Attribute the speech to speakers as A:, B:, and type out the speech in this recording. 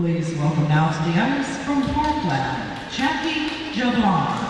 A: Please welcome now to the ice from Parkland, Jackie Javon.